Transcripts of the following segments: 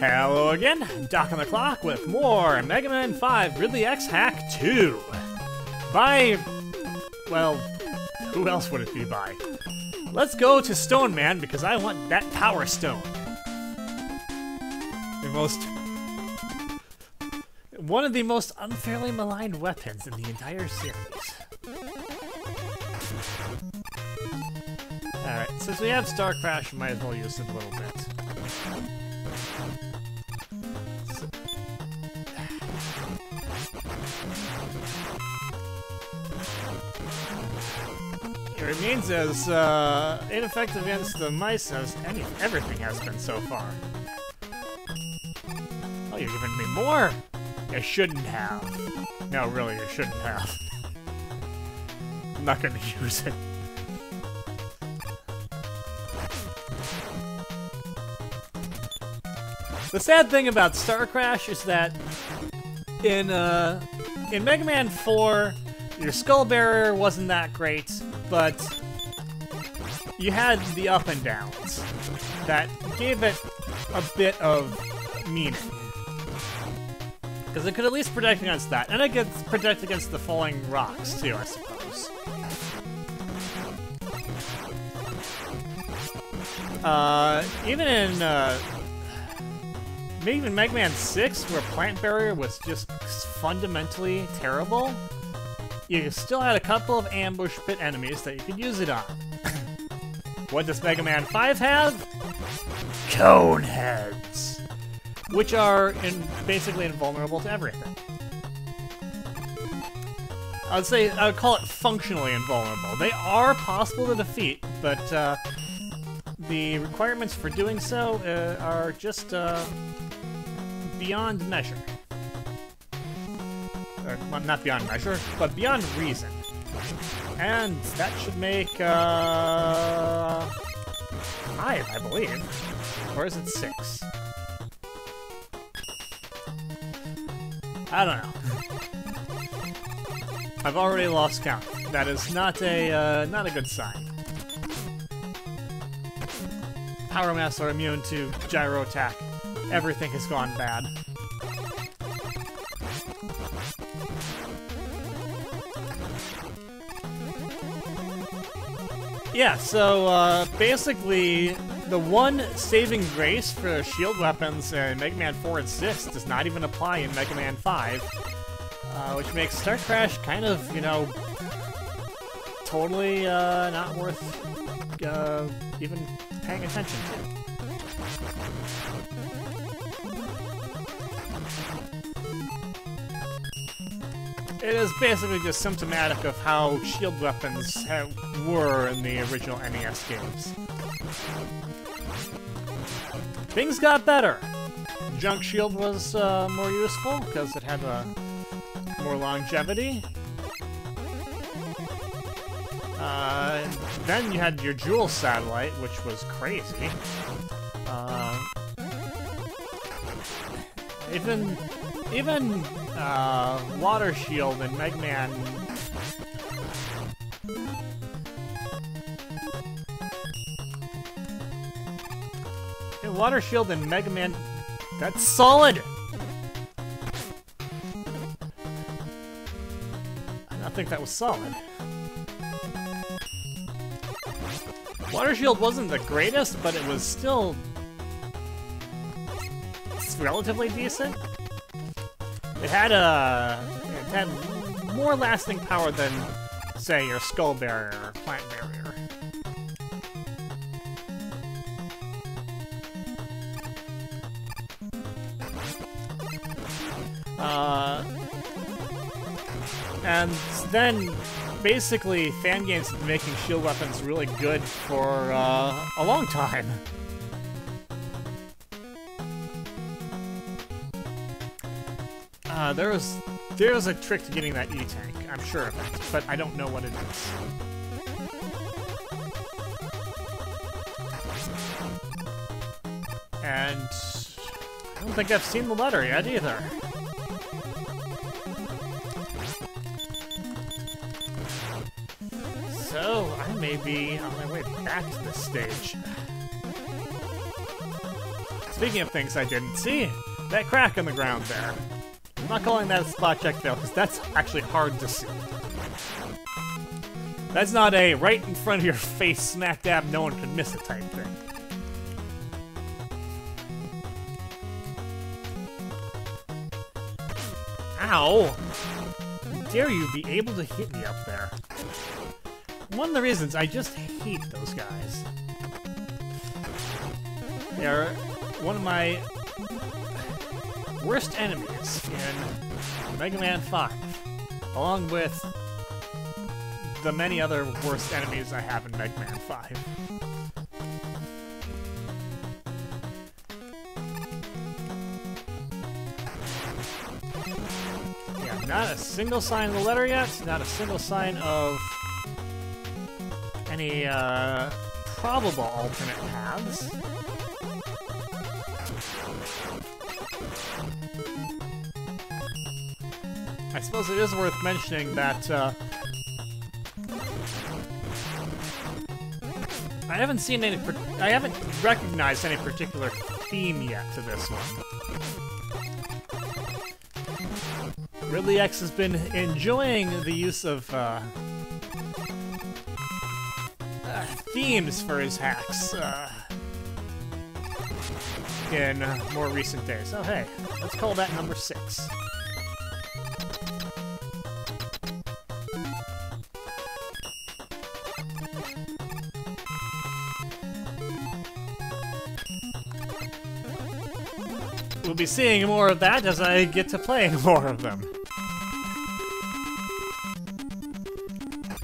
Hello again, Doc on the Clock with more Mega Man 5 RidleyX Hack 2. By, well, who else would it be by? Let's go to Stone Man because I want that Power Stone. The most, one of the most unfairly maligned weapons in the entire series. Alright, since we have Star Crash, we might as well use it a little bit. It remains as uh, ineffective against the mice as any everything has been so far. Oh, you're giving me more? You shouldn't have. No, really, you shouldn't have. I'm not gonna use it. The sad thing about Star Crash is that in uh, in Mega Man 4, your Skull Barrier wasn't that great, but you had the up and downs that gave it a bit of meaning. Because it could at least protect against that, and it could protect against the falling rocks too, I suppose. Uh, even in uh, maybe even Mega Man 6, where Plant Barrier was just fundamentally terrible, you still had a couple of ambush pit enemies that you could use it on. what does Mega Man 5 have? Cone heads, which are in, basically invulnerable to everything. I would say I would call it functionally invulnerable. They are possible to defeat, but uh, the requirements for doing so uh, are just uh, beyond measure. Or, well, not beyond measure, but beyond reason. And that should make, uh... Five, I believe. Or is it six? I don't know. I've already lost count. That is not a, uh, not a good sign. Power Mass are immune to gyro attack. Everything has gone bad. Yeah, so uh, basically, the one saving grace for shield weapons in Mega Man 4 and 6 does not even apply in Mega Man 5, uh, which makes Star Crash kind of, you know, totally uh, not worth uh, even paying attention to. It is basically just symptomatic of how shield weapons were in the original NES games. Things got better. Junk Shield was uh, more useful because it had uh, more longevity. Uh, then you had your Jewel Satellite, which was crazy. Even even uh, Water Shield and Mega Man. And Water Shield and Mega Man. That's solid! I think that was solid. Water Shield wasn't the greatest, but it was still relatively decent. It had a it had more lasting power than, say, your Skull Barrier or Plant Barrier. Uh, and then basically, fan games have been making shield weapons really good for uh, a long time. Uh, there was a trick to getting that E-Tank, I'm sure of it, but I don't know what it is. And I don't think I've seen the letter yet either. So, I may be on my way back to this stage. speaking of things I didn't see, that crack in the ground there. I'm not calling that a spot check though, because that's actually hard to see. That's not a right in front of your face, smack dab, no one could miss it type thing. Ow! How dare you be able to hit me up there? One of the reasons I just hate those guys. They're one of my worst enemies in Mega Man 5, along with the many other worst enemies I have in Mega Man 5. Yeah, not a single sign of the letter yet, not a single sign of any uh, probable alternate paths. I suppose it is worth mentioning that uh, I haven't seen any. I haven't recognized any particular theme yet to this one. RidleyX has been enjoying the use of uh, uh, themes for his hacks uh, in more recent days. Oh, hey, let's call that number six. Be seeing more of that as I get to play more of them.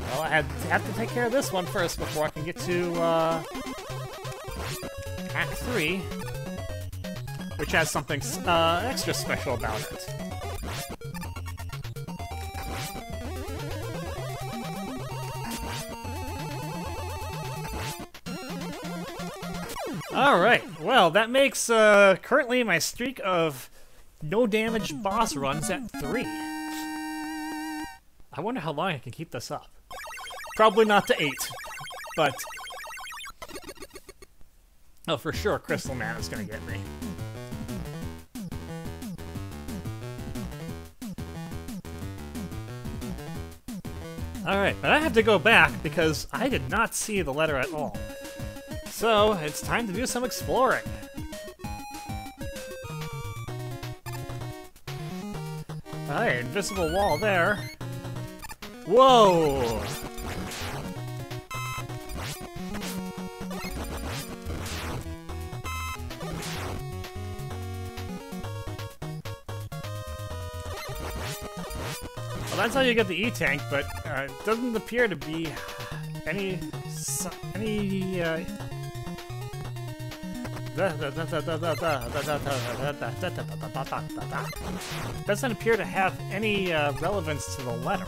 Well, I have, have to take care of this one first before I can get to uh, Act 3, which has something uh, extra special about it. Alright, well, that makes uh, currently my streak of no damage boss runs at 3. I wonder how long I can keep this up. Probably not to 8, but... Oh, for sure, Crystal Man is gonna get me. Alright, but I have to go back because I did not see the letter at all. So, it's time to do some exploring. Alright, invisible wall there. Whoa! That's how you get the E-Tank, but uh, it doesn't appear to be any... any... Uh, doesn't appear to have any uh, relevance to the letter.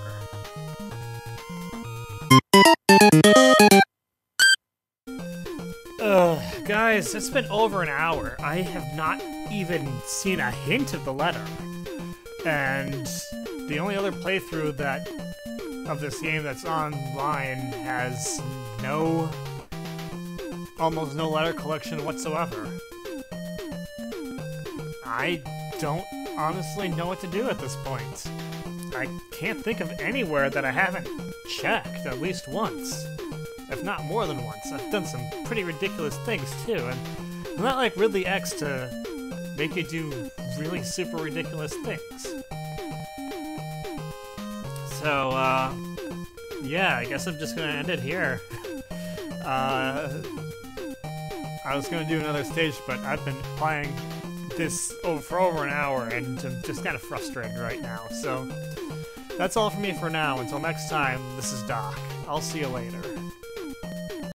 Ugh, guys, it's been over an hour. I have not even seen a hint of the letter. And the only other playthrough that of this game that's online has no almost no letter collection whatsoever. I don't honestly know what to do at this point. I can't think of anywhere that I haven't checked at least once. If not more than once. I've done some pretty ridiculous things too, and I'm not like RidleyX to make you do really super ridiculous things. So, uh, yeah, I guess I'm just gonna end it here. Uh, I was gonna do another stage, but I've been playing this over, for over an hour, and I'm just kind of frustrated right now. So that's all for me for now. Until next time, this is Doc. I'll see you later.